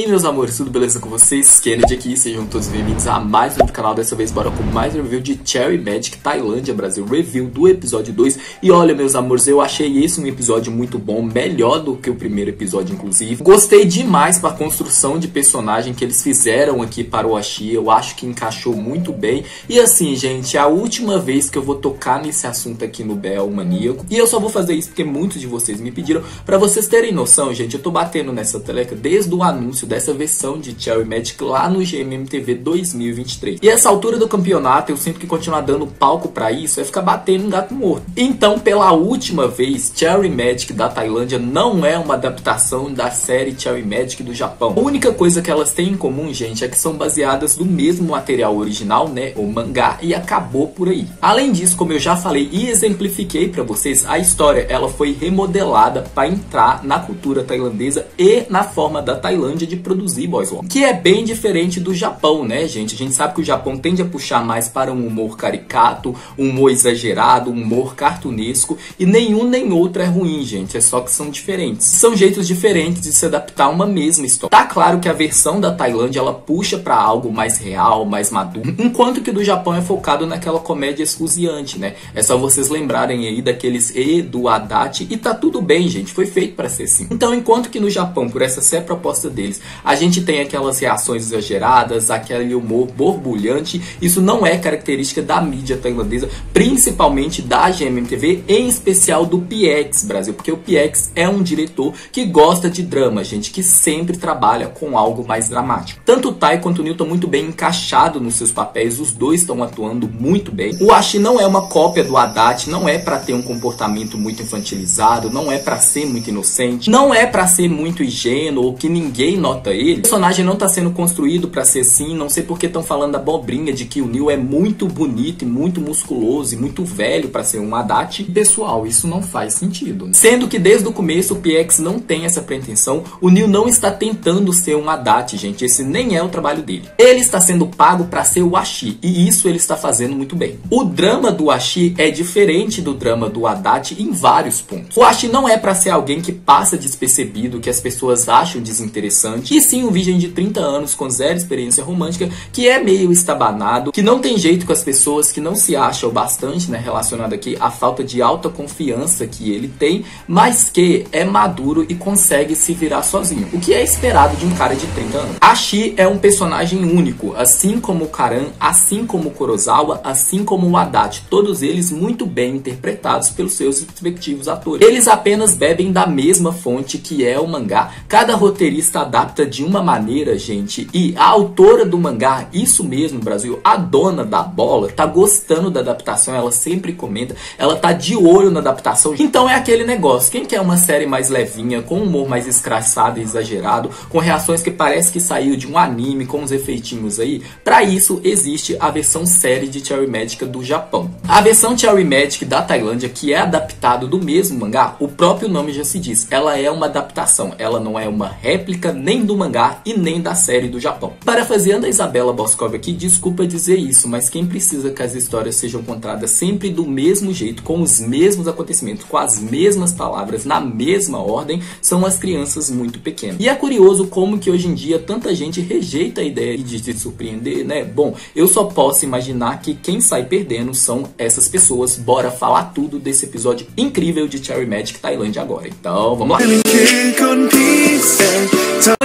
E meus amores, tudo beleza com vocês? Kennedy aqui, sejam todos bem-vindos a mais um canal. Dessa vez, bora com mais um review de Cherry Magic Tailândia Brasil, review do episódio 2. E olha, meus amores, eu achei esse um episódio muito bom, melhor do que o primeiro episódio, inclusive. Gostei demais com a construção de personagem que eles fizeram aqui para o Ashi, eu acho que encaixou muito bem. E assim, gente, é a última vez que eu vou tocar nesse assunto aqui no Bel Maníaco. E eu só vou fazer isso porque muitos de vocês me pediram. Para vocês terem noção, gente, eu tô batendo nessa teleca desde o anúncio dessa versão de Cherry Magic lá no GMMTV 2023. E essa altura do campeonato, eu sinto que continuar dando palco para isso é ficar batendo um gato morto. Então, pela última vez, Cherry Magic da Tailândia não é uma adaptação da série Cherry Magic do Japão. A única coisa que elas têm em comum, gente, é que são baseadas no mesmo material original, né, o mangá, e acabou por aí. Além disso, como eu já falei e exemplifiquei para vocês, a história ela foi remodelada para entrar na cultura tailandesa e na forma da Tailândia de produzir boys love, que é bem diferente do Japão, né, gente? A gente sabe que o Japão tende a puxar mais para um humor caricato, um humor exagerado, um humor cartunesco, e nenhum nem outro é ruim, gente, é só que são diferentes. São jeitos diferentes de se adaptar a uma mesma história. Tá claro que a versão da Tailândia ela puxa para algo mais real, mais maduro, enquanto que do Japão é focado naquela comédia esfuziante, né? É só vocês lembrarem aí daqueles E do Haddad e tá tudo bem, gente, foi feito para ser assim. Então, enquanto que no Japão, por essa ser a proposta deles, a gente tem aquelas reações exageradas, aquele humor borbulhante. Isso não é característica da mídia tailandesa, principalmente da GMMTV, em especial do PX Brasil, porque o PX é um diretor que gosta de drama, gente, que sempre trabalha com algo mais dramático. Tanto o Tai quanto o Neil estão muito bem encaixados nos seus papéis, os dois estão atuando muito bem. O Ashi não é uma cópia do Haddad, não é para ter um comportamento muito infantilizado, não é para ser muito inocente, não é para ser muito ingênuo ou que ninguém nota ele. O personagem não tá sendo construído para ser assim, não sei porque estão falando abobrinha de que o Neil é muito bonito e muito musculoso e muito velho para ser um Haddad. Pessoal, isso não faz sentido. Sendo que desde o começo o PX não tem essa pretensão, o Neil não está tentando ser um Haddad, gente, esse nem é o trabalho dele. Ele está sendo pago para ser o Ashi e isso ele está fazendo muito bem. O drama do Ashi é diferente do drama do Haddad em vários pontos. O Ashi não é para ser alguém que passa despercebido, que as pessoas acham desinteressante, e sim um virgem de 30 anos com zero experiência romântica, que é meio estabanado, que não tem jeito com as pessoas, que não se acha o bastante, né, relacionado aqui à falta de autoconfiança que ele tem, mas que é maduro e consegue se virar sozinho, o que é esperado de um cara de 30 anos. Ashi é um personagem único, assim como o Karan, assim como o Kurosawa, assim como o Haddad, todos eles muito bem interpretados pelos seus respectivos atores. Eles apenas bebem da mesma fonte que é o mangá. Cada roteirista adapta de uma maneira, gente, e a autora do mangá, isso mesmo, Brasil, a dona da bola, tá gostando da adaptação, ela sempre comenta, ela tá de olho na adaptação. Então é aquele negócio, quem quer uma série mais levinha, com humor mais escrachado e exagerado, com reações que parece que saiu de um anime, com uns efeitinhos aí, para isso existe a versão série de Cherry Magic do Japão. A versão Cherry Magic da Tailândia, que é adaptado do mesmo mangá, o próprio nome já se diz, ela é uma adaptação, ela não é uma réplica nem do mangá e nem da série do Japão. Parafraseando a Isabela Boscov aqui, desculpa dizer isso, mas quem precisa que as histórias sejam contadas sempre do mesmo jeito, com os mesmos acontecimentos, com as mesmas palavras, na mesma ordem, são as crianças muito pequenas. E é curioso como que hoje em dia tanta gente rejeita a ideia de se surpreender, né? Bom, eu só posso imaginar que quem sai perdendo são essas pessoas. Bora falar tudo desse episódio incrível de Cherry Magic Tailândia agora. Então, vamos lá.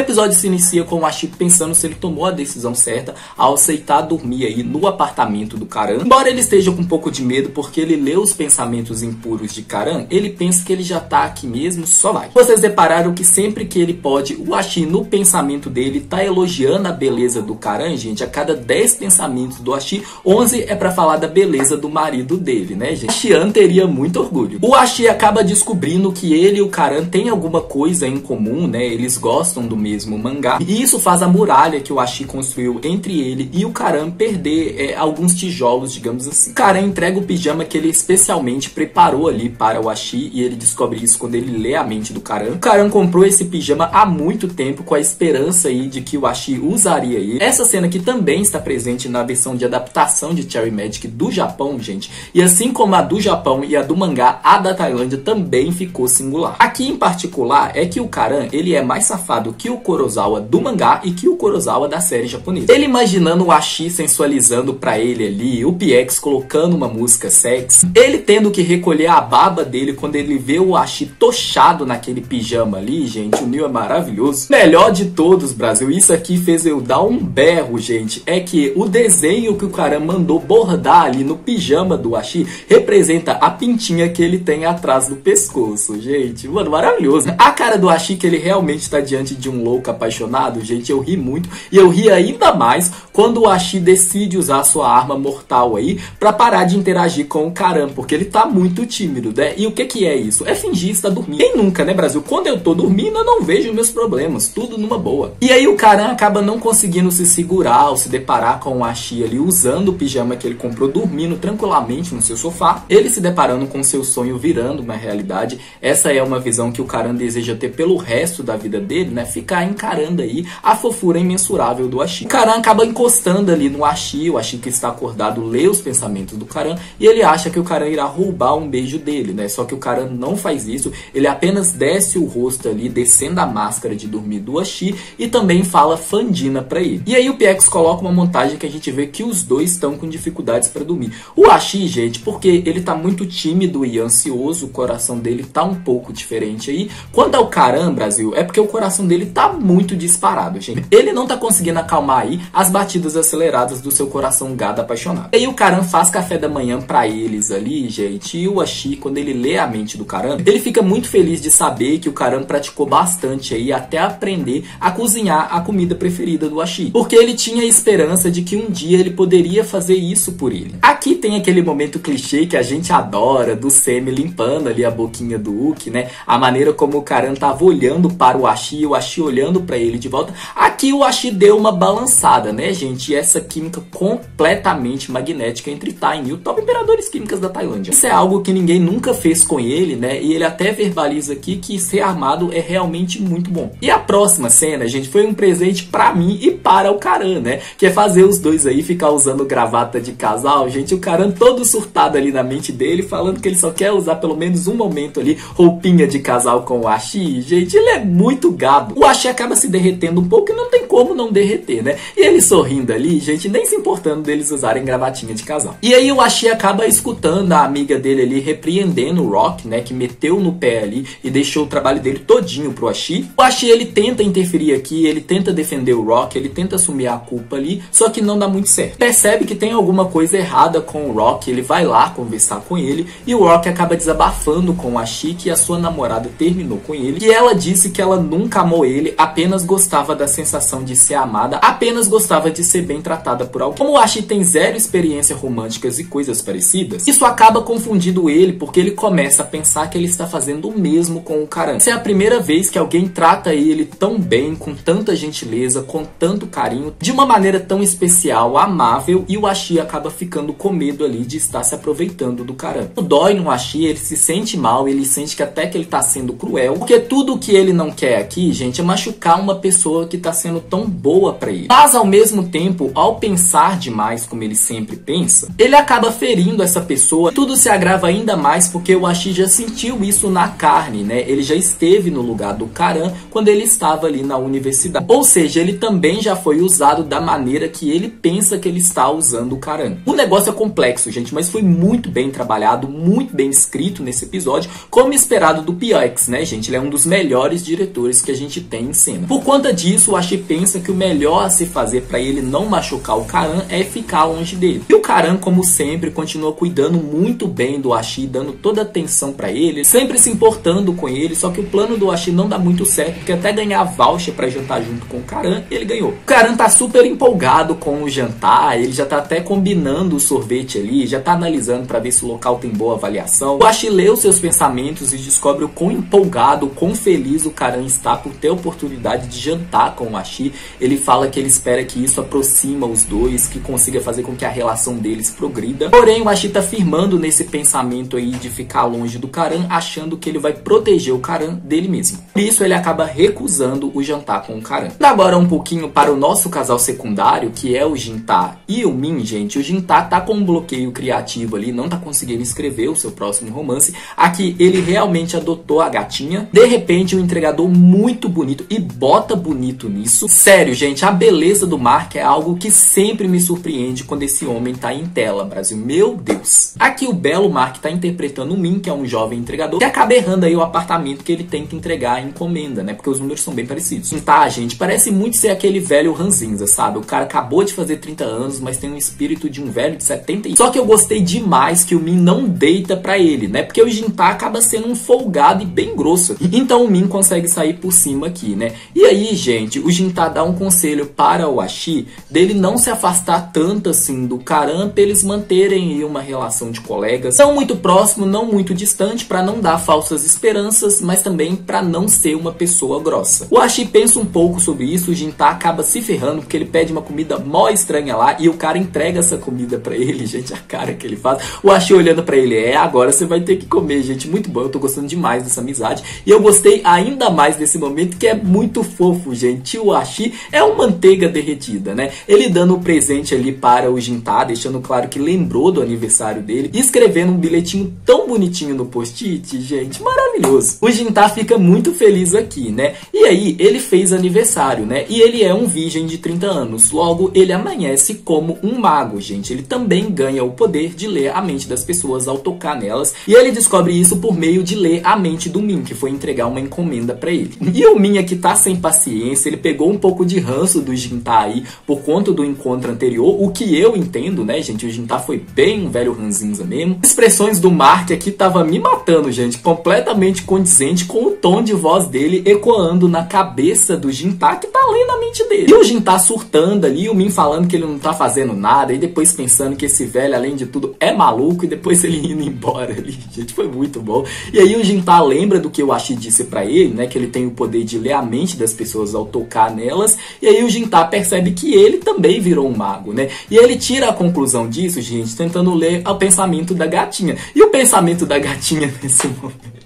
Episódio se inicia com o Ashi pensando se ele tomou a decisão certa ao aceitar dormir aí no apartamento do Karan. Embora ele esteja com um pouco de medo porque ele lê os pensamentos impuros de Karan, ele pensa que ele já tá aqui mesmo, só vai. Vocês repararam que sempre que ele pode, o Ashi no pensamento dele tá elogiando a beleza do Karan, gente. A cada 10 pensamentos do Ashi, 11 é para falar da beleza do marido dele, né, gente? Xian teria muito orgulho. O Ashi acaba descobrindo que ele e o Karan têm alguma coisa em comum, né? Eles gostam do mesmo mangá. E isso faz a muralha que o Ashi construiu entre ele e o Karan perder é, alguns tijolos, digamos assim. O Karan entrega o pijama que ele especialmente preparou ali para o Ashi e ele descobre isso quando ele lê a mente do Karan. O Karan comprou esse pijama há muito tempo com a esperança aí de que o Ashi usaria ele. Essa cena aqui também está presente na versão de adaptação de Cherry Magic do Japão, gente. E assim como a do Japão e a do mangá, a da Tailândia também ficou singular. Aqui em particular é que o Karan, ele é mais safado que o Kurosawa do mangá e Kyo Kurosawa da série japonesa. Ele imaginando o Ashi sensualizando para ele ali, o PX colocando uma música sexy, ele tendo que recolher a baba dele quando ele vê o Ashi tochado naquele pijama ali, gente, o Neil é maravilhoso. Melhor de todos, Brasil, isso aqui fez eu dar um berro, gente, é que o desenho que o cara mandou bordar ali no pijama do Ashi representa a pintinha que ele tem atrás do pescoço, gente. Mano, maravilhoso. A cara do Ashi que ele realmente está diante de um louco apaixonado, gente, eu ri muito. E eu ri ainda mais quando o Ashi decide usar sua arma mortal aí para parar de interagir com o Karan, porque ele tá muito tímido, né? E o que que é isso? É fingir estar dormindo. Quem nunca, né, Brasil? Quando eu tô dormindo, eu não vejo meus problemas, tudo numa boa. E aí o Karan acaba não conseguindo se segurar ou se deparar com o Ashi ali usando o pijama que ele comprou, dormindo tranquilamente no seu sofá. Ele se deparando com seu sonho virando uma realidade. Essa é uma visão que o Karan deseja ter pelo resto da vida dele, né? Ficar encarando aí a fofura imensurável do Ashi. O Karan acaba encostando ali no Ashi, o Ashi que está acordado lê os pensamentos do Karan e ele acha que o Karan irá roubar um beijo dele, né? Só que o Karan não faz isso, ele apenas desce o rosto ali, descendo a máscara de dormir do Ashi e também fala Fandina pra ele. E aí o PX coloca uma montagem que a gente vê que os dois estão com dificuldades para dormir. O Ashi, gente, porque ele tá muito tímido e ansioso, o coração dele tá um pouco diferente aí. Quanto ao Karan, Brasil, é porque o coração dele tá muito disparado, gente. Ele não tá conseguindo acalmar aí as batidas aceleradas do seu coração gado apaixonado. E aí o Karan faz café da manhã para eles ali, gente. E o Ashi, quando ele lê a mente do Karan, ele fica muito feliz de saber que o Karan praticou bastante aí até aprender a cozinhar a comida preferida do Ashi. Porque ele tinha a esperança de que um dia ele poderia fazer isso por ele. Aqui tem aquele momento clichê que a gente adora do Semi limpando ali a boquinha do Uki, né? A maneira como o Karan tava olhando para o Ashi e o Ashi olhando para ele de volta. Aqui o Ashi deu uma balançada, né, gente? E essa química completamente magnética entre Tain e o top imperadores químicas da Tailândia. Isso é algo que ninguém nunca fez com ele, né? E ele até verbaliza aqui que ser armado é realmente muito bom. E a próxima cena, gente, foi um presente para mim e para o Karan, né? Que é fazer os dois aí ficar usando gravata de casal. Gente, o Karan todo surtado ali na mente dele, falando que ele só quer usar pelo menos um momento ali roupinha de casal com o Ashi. Gente, ele é muito gado. O Ashi acaba se derretendo um pouco e não tem como não derreter, né? E ele sorrindo ali, gente, nem se importando deles usarem gravatinha de casal. E aí o Ashi acaba escutando a amiga dele ali repreendendo o Rock, né? Que meteu no pé ali e deixou o trabalho dele todinho pro Ashi. O Ashi ele tenta interferir aqui, ele tenta defender o Rock, ele tenta assumir a culpa ali, só que não dá muito certo. Percebe que tem alguma coisa errada com o Rock, ele vai lá conversar com ele e o Rock acaba desabafando com o Ashi que a sua namorada terminou com ele e ela disse que ela nunca amou ele, apenas gostava da sensação de ser amada, apenas gostava de ser bem tratada por alguém. Como o Ashi tem zero experiência românticas e coisas parecidas, isso acaba confundindo ele porque ele começa a pensar que ele está fazendo o mesmo com o Karan. Essa é a primeira vez que alguém trata ele tão bem, com tanta gentileza, com tanto carinho, de uma maneira tão especial, amável, e o Ashi acaba ficando com medo ali de estar se aproveitando do Karan. O dói no Ashi, ele se sente mal, ele sente que até que ele está sendo cruel, porque tudo que ele não quer aqui, gente, é machucar uma pessoa que está sendo tão boa para ele. Mas ao mesmo tempo, ao pensar demais como ele sempre pensa, ele acaba ferindo essa pessoa. Tudo se agrava ainda mais porque o Ashi já sentiu isso na carne, né? Ele já esteve no lugar do Karan quando ele estava ali na universidade. Ou seja, ele também já foi usado da maneira que ele pensa que ele está usando o Karan. O negócio é complexo, gente, mas foi muito bem trabalhado, muito bem escrito nesse episódio, como esperado do PX, né, gente? Ele é um dos melhores diretores que a gente tem em cena. Por conta disso, o Ashi pensa que o melhor a se fazer para ele não machucar o Karan é ficar longe dele. E o Karan, como sempre, continua cuidando muito bem do Ashi, dando toda a atenção para ele, sempre se importando com ele, só que o plano do Ashi não dá muito certo, porque até ganhar voucher para jantar junto com o Karan, ele ganhou. O Karan tá super empolgado com o jantar, ele já tá até combinando o sorvete ali, já tá analisando para ver se o local tem boa avaliação. O Ashi lê os seus pensamentos e descobre o quão empolgado, o quão feliz o Karan está por ter a oportunidade de jantar com o Ashi. Ele fala que ele espera que isso aproxima os dois, que consiga fazer com que a relação deles progrida. Porém, o Ashi tá firmando nesse pensamento aí de ficar longe do Karan, achando que ele vai proteger o Karan dele mesmo. Por isso, ele acaba recusando o jantar com o Karan. Agora, um pouquinho para o nosso casal secundário, que é o Jinta e o Min, gente. O Jinta tá com um bloqueio criativo ali, não tá conseguindo escrever o seu próximo romance. Aqui, ele realmente adotou a gatinha. De repente, um entregador muito bonito. E bota bonito nisso. Sério, gente, a beleza do Mark é algo que sempre me surpreende quando esse homem tá em tela, Brasil. Meu Deus. Aqui o belo Mark tá interpretando o Min, que é um jovem entregador, que acaba errando aí o apartamento que ele tem que entregar a encomenda, né? Porque os números são bem parecidos. Tá, gente, parece muito ser aquele velho ranzinza, sabe? O cara acabou de fazer 30 anos, mas tem um espírito de um velho de 70 Só que eu gostei demais que o Min não deita para ele, né? Porque o Jinta acaba sendo um folgado e bem grosso. Então o Min consegue sair por cima aqui, né? E aí, gente, o Jinta dá um conselho para o Ashi dele não se afastar tanto assim do Karan pra eles manterem uma relação de colegas, não muito próximo, não muito distante, para não dar falsas esperanças, mas também para não ser uma pessoa grossa. O Ashi pensa um pouco sobre isso, o Jinta acaba se ferrando porque ele pede uma comida mó estranha lá e o cara entrega essa comida para ele, gente, a cara que ele faz. O Ashi olhando para ele, é, agora você vai ter que comer, gente, muito bom, eu tô gostando demais dessa amizade. E eu gostei ainda mais desse momento que é muito fofo, gente. O Ashi é uma manteiga derretida, né? Ele dando o um presente ali para o Jinta, deixando claro que lembrou do aniversário dele, e escrevendo um bilhetinho tão bonitinho no post-it, gente, maravilhoso. O Jinta fica muito feliz aqui, né? E aí, ele fez aniversário, né? E ele é um virgem de 30 anos, logo ele amanhece como um mago, gente. Ele também ganha o poder de ler a mente das pessoas ao tocar nelas, e ele descobre isso por meio de ler a mente do Min, que foi entregar uma encomenda para ele. E o Min aqui tá sem paciência, ele pegou um pouco de ranço do Jinta aí por conta do encontro anterior, o que eu entendo, né, gente? O Jinta foi bem um velho ranzinza mesmo. Expressões do Mark aqui tava me matando, gente, completamente condizente com o tom de voz dele ecoando na cabeça do Jinta que tá lendo a mente dele. E o Jinta surtando ali, o Min falando que ele não tá fazendo nada, e depois pensando que esse velho, além de tudo, é maluco, e depois ele indo embora ali, gente, foi muito bom. E aí o Jinta lembra do que o Ashi disse para ele, né, que ele tem o poder de ler a mente das pessoas ao tocar nelas, e aí o Jinta percebe que ele também virou um mago, né? E ele tira a conclusão disso, gente, tentando ler o pensamento da gatinha. E o pensamento da gatinha nesse momento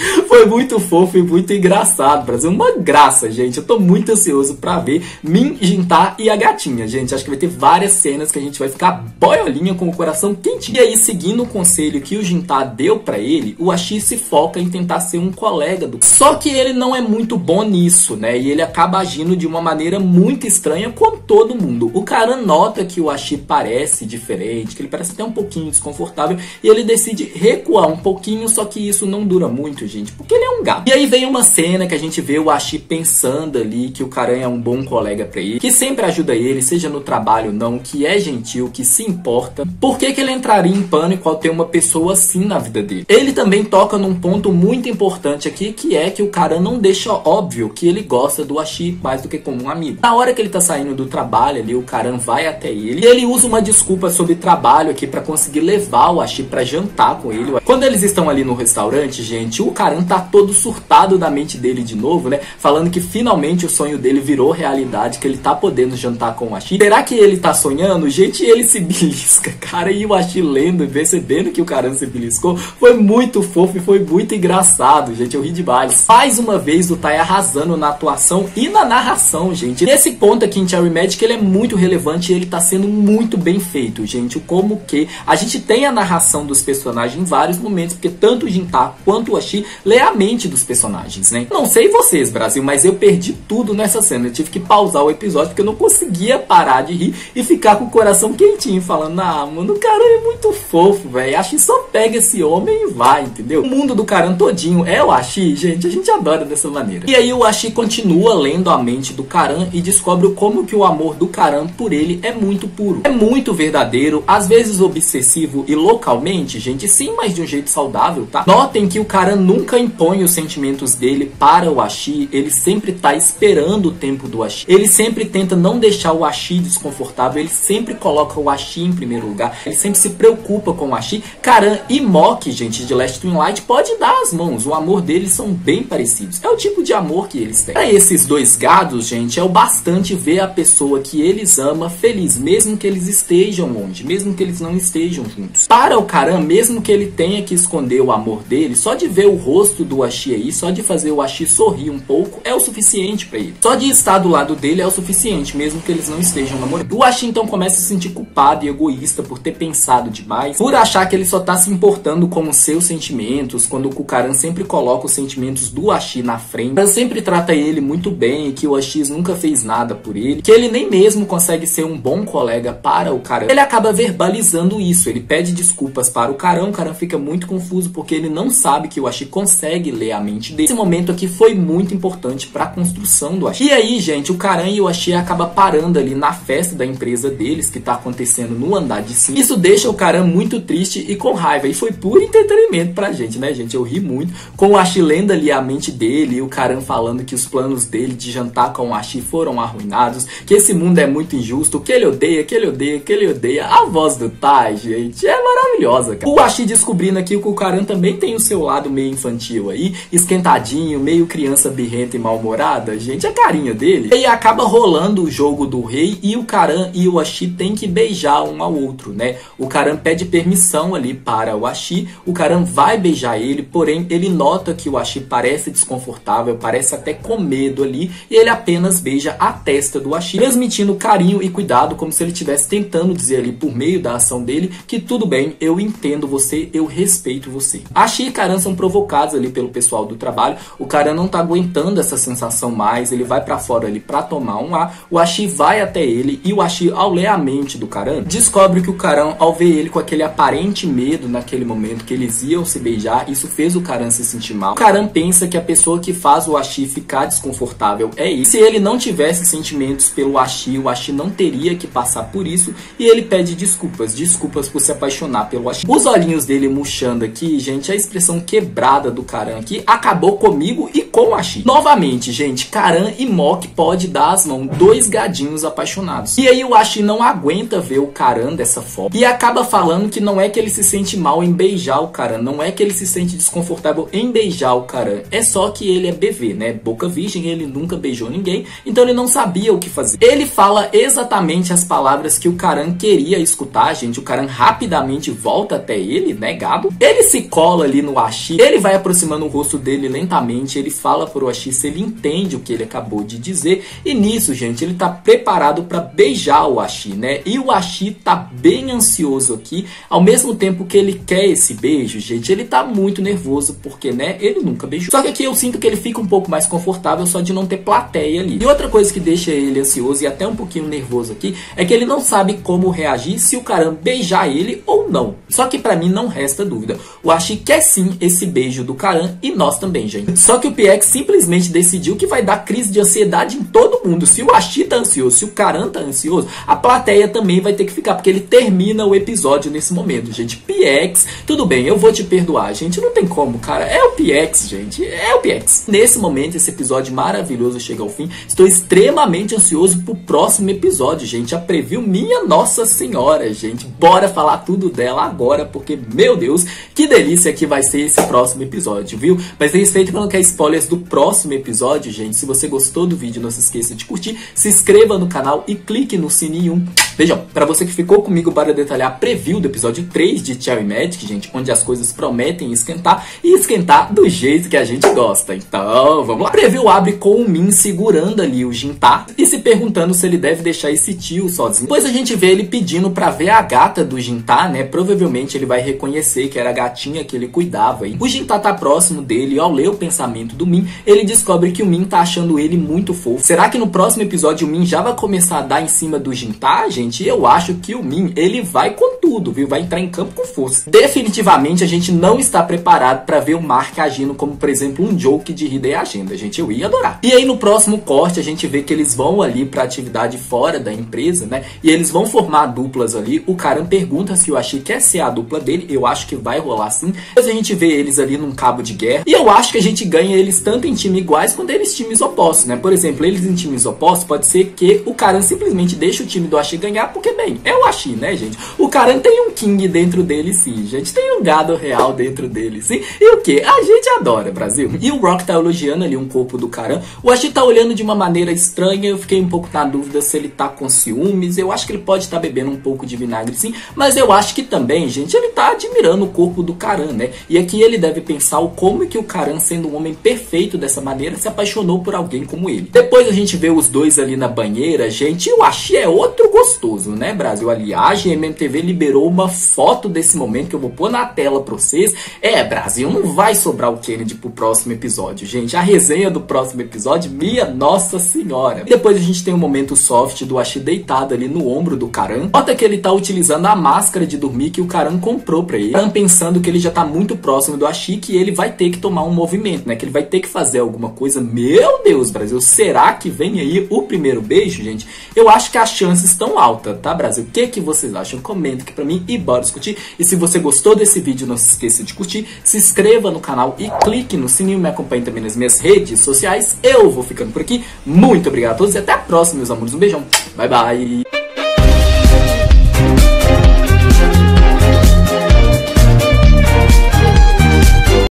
foi muito fofo e muito engraçado. Brasil, uma graça, gente. Eu tô muito ansioso pra ver Min, Jinta e a gatinha, gente. Acho que vai ter várias cenas que a gente vai ficar boiolinha com o coração quentinho. E aí, seguindo o conselho que o Jinta deu para ele, o Ashi se foca em tentar ser um colega do. Só que ele não é muito bom nisso, né? E ele acaba agindo de uma maneira muito estranha com todo mundo. O cara nota que o Ashi parece diferente, que ele parece até um pouquinho desconfortável, e ele decide recuar um pouquinho, só que isso não dura muito, gente, porque ele é um gato. E aí vem uma cena que a gente vê o Ashi pensando ali que o Karan é um bom colega para ele, que sempre ajuda ele, seja no trabalho ou não, que é gentil, que se importa. Por que, que ele entraria em pânico ao ter uma pessoa assim na vida dele? Ele também toca num ponto muito importante aqui, que é que o Karan não deixa óbvio que ele gosta do Ashi mais do que como um amigo. Na hora que ele tá saindo do trabalho ali, o Karan vai até ele e ele usa uma desculpa sobre trabalho aqui para conseguir levar o Ashi para jantar com ele. Quando eles estão ali no restaurante, gente, o Karan tá todo surtado da mente dele de novo, né? Falando que finalmente o sonho dele virou realidade, que ele tá podendo jantar com o Ashi. Será que ele tá sonhando? Gente, ele se belisca, cara. E o Ashi lendo e percebendo que o Karan se beliscou foi muito fofo e foi muito engraçado, gente. Eu ri demais. Mais uma vez o Tai arrasando na atuação e na narração, gente. Nesse ponto aqui em Cherry Magic ele é muito relevante e ele tá sendo muito bem feito, gente. Como que a gente tem a narração dos personagens em vários momentos, porque tanto o Jinta quanto o Ashi lê a mente dos personagens, né? Não sei vocês, Brasil, mas eu perdi tudo nessa cena. Eu tive que pausar o episódio porque eu não conseguia parar de rir e ficar com o coração quentinho, falando, ah, mano, o cara é muito fofo, velho. Acho só pega esse homem e vai, entendeu? O mundo do Karan todinho é o Ashi, gente, a gente adora dessa maneira. E aí o Ashi continua lendo a mente do Karan e descobre como que o amor do Karan por ele é muito puro. É muito verdadeiro, às vezes obsessivo e localmente, gente, sim, mas de um jeito saudável, tá? Notem que o Karan nunca impõe os sentimentos dele para o Ashi, ele sempre tá esperando o tempo do Ashi. Ele sempre tenta não deixar o Ashi desconfortável, ele sempre coloca o Ashi em primeiro lugar, ele sempre se preocupa com o Ashi. Karan e Mock, gente, de Last Twilight, pode dar as mãos, o amor deles são bem parecidos. É o tipo de amor que eles têm. Para esses dois gados, gente, é o bastante ver a pessoa que eles amam feliz, mesmo que eles estejam longe, mesmo que eles não estejam juntos. Para o Karan, mesmo que ele tenha que esconder o amor dele, só de ver o rosto do Ashi aí, só de fazer o Ashi sorrir um pouco, é o suficiente para ele. Só de estar do lado dele é o suficiente, mesmo que eles não estejam namorando. O Ashi então começa a se sentir culpado e egoísta por ter pensado demais, por achar que ele só tá se importando com os seus sentimentos, quando o Kukaran sempre coloca os sentimentos do Ashi na frente. Kukaran sempre trata ele muito bem, que o Ashi nunca fez nada por ele, que ele nem mesmo consegue ser um bom colega para o Karan. Ele acaba verbalizando isso, ele pede desculpas para o Karan, o Karan fica muito confuso porque ele não sabe que o Ashi consegue ler a mente dele. Esse momento aqui foi muito importante para a construção do Ashi. E aí, gente, o Karan e o Ashi acaba parando ali na festa da empresa deles, que tá acontecendo no andar de cima. Isso deixa o Karan muito triste e com raiva, e foi puro entretenimento pra gente, né, gente? Eu ri muito com o Ashi lendo ali a mente dele e o Karan falando que os planos dele de jantar com o Ashi foram arruinados, que esse mundo é muito injusto, que ele odeia, que ele odeia, que ele odeia. A voz do Tai, gente, é maravilhosa, cara. O Ashi descobrindo aqui que o Karan também tem o seu lado meio infantil aí, esquentadinho, meio criança birrenta e mal-humorada, gente, a carinha dele. E acaba rolando o jogo do rei e o Karan e o Ashi tem que beijar um ao outro, né? O Karan pede permissão ali para o Ashi, o Karan vai beijar ele, porém ele nota que o Ashi parece desconfortável, parece até com medo ali, e ele apenas beija a testa do Ashi, transmitindo carinho e cuidado, como se ele estivesse tentando dizer ali por meio da ação dele que tudo bem, eu entendo você, eu respeito você. Ashi e Karan são provocados ali pelo pessoal do trabalho, o Karan não tá aguentando essa sensação mais, ele vai para fora ali para tomar um ar, o Ashi vai até ele e o Ashi, ao ler a mente do Karan, descobre que o Karan, ao ver ele com aquele aparente medo naquele momento que eles iam se beijar, isso fez o Karan se sentir mal. O Karan pensa que a pessoa que faz o Ashi ficar desconfortável é ele. Se ele não tivesse sentimentos pelo Ashi, o Ashi não teria que passar por isso e ele pede desculpas, desculpas por se apaixonar pelo Ashi. Os olhinhos dele murchando aqui, gente, a expressão quebrada do Karan aqui acabou comigo e com o Ashi. Novamente, gente, Karan e Mok pode dar as mãos, dois gadinhos apaixonados. E aí o Ashi não aguenta ver o Karan dessa forma e acaba falando que não é que ele se sente mal em beijar o Karan, não é que ele se sente desconfortável em beijar o Karan, é só que ele é BV, né? Boca virgem, ele nunca beijou ninguém, então ele não sabia o que fazer. Ele fala exatamente as palavras que o Karan queria escutar, gente. O Karan rapidamente volta até ele, né, gado? Ele se cola ali no Ashi, ele vai aproximando o rosto dele lentamente, ele fala pro Ashi se ele entende o que ele acabou de dizer, e nisso, gente, ele tá preparado para beijar o Ashi, né? E o Ashi tá bem ansioso aqui, ao mesmo tempo que ele quer esse beijo, gente, ele tá muito nervoso, porque, né, ele nunca beijou. Só que aqui eu sinto que ele fica um pouco mais confortável só de não ter plateia ali. E outra coisa que deixa ele ansioso e até um pouquinho nervoso aqui, é que ele não sabe como reagir se o Karan beijar ele ou não. Só que para mim não resta dúvida. O Ashi quer sim esse beijo do Karan e nós também, gente. Só que o PX simplesmente decidiu que vai dar crise de ansiedade em todo mundo. Se o Ashi tá ansioso, se o Karan tá ansioso, a plateia também vai ter que ficar, porque ele termina o episódio nesse momento, gente. PX, tudo bem, eu vou te perdoar, gente. Não tem como, cara. É o PX, gente. É o PX. Nesse momento, esse episódio maravilhoso chega ao fim. Estou extremamente ansioso pro próximo episódio, gente. A preview minha Nossa Senhora, gente. Bora falar tudo dela agora, porque, meu Deus, que delícia que vai ser esse próximo episódio, viu? Mas respeito quando quer spoilers do próximo episódio, gente. Se você gostou do vídeo, não se esqueça de curtir, se inscreva no canal e clique no sininho. Beijão. Para você que ficou comigo para detalhar a preview do episódio 3 de Cherry Magic, gente, onde as coisas prometem esquentar e esquentar do jeito que a gente gosta. Então, vamos lá. A preview abre com o Min segurando ali o Jinta e se perguntando se ele deve deixar esse tio sozinho. Depois a gente vê ele pedindo para ver a gata do Jinta, né? Provavelmente ele vai reconhecer que era a gatinha que ele cuidava. E o Jinta tá próximo dele e ao ler o pensamento do Min, ele descobre que o Min tá achando ele muito fofo. Será que no próximo episódio o Min já vai começar a dar em cima do Jinta, gente? Eu acho que o Min, ele vai com tudo, viu? Vai entrar em campo com força. Definitivamente a gente não está preparado para ver o Mark agindo como, por exemplo, um joke de Hidden Agenda, gente. Eu ia adorar. E aí no próximo corte a gente vê que eles vão ali pra atividade fora da empresa, né? E eles vão formar duplas ali. O Karan pergunta se o Ashi quer ser a dupla dele. Eu acho que vai rolar sim. Depois a gente vê eles ali num cabo de guerra. E eu acho que a gente ganha eles tanto em time iguais quanto eles times opostos, né? Por exemplo, eles em times opostos, pode ser que o Karan simplesmente deixe o time do Ashi ganhar ganhar, porque, bem, é o Ashi, né, gente? O Karan tem um King dentro dele, sim, gente. Tem um gado real dentro dele, sim. E o que? A gente adora, Brasil. E o Rock tá elogiando ali um corpo do Karan. O Ashi tá olhando de uma maneira estranha. Eu fiquei um pouco na dúvida se ele tá com ciúmes. Eu acho que ele pode estar tá bebendo um pouco de vinagre, sim. Mas eu acho que também, gente, ele tá admirando o corpo do Karan, né? E aqui ele deve pensar o como que o Karan, sendo um homem perfeito dessa maneira, se apaixonou por alguém como ele. Depois a gente vê os dois ali na banheira, gente. E o Ashi é outro gostoso, né, Brasil? Aliás, a GMMTV liberou uma foto desse momento que eu vou pôr na tela pra vocês. É, Brasil, não vai sobrar o Kennedy pro próximo episódio, gente. A resenha do próximo episódio, minha nossa senhora. E depois a gente tem um momento soft do Ashi deitado ali no ombro do Karan. Nota que ele tá utilizando a máscara de dormir que o Karan comprou pra ele. Karan pensando que ele já tá muito próximo do Ashi, que ele vai ter que tomar um movimento, né? Que ele vai ter que fazer alguma coisa. Meu Deus, Brasil, será que vem aí o primeiro beijo, gente? Eu acho que as chances estão altas, tá, Brasil? O que, que vocês acham? Comenta aqui pra mim e bora discutir. E se você gostou desse vídeo, não se esqueça de curtir, se inscreva no canal e clique no sininho. Me acompanhe também nas minhas redes sociais. Eu vou ficando por aqui. Muito obrigado a todos e até a próxima, meus amores. Um beijão. Bye, bye.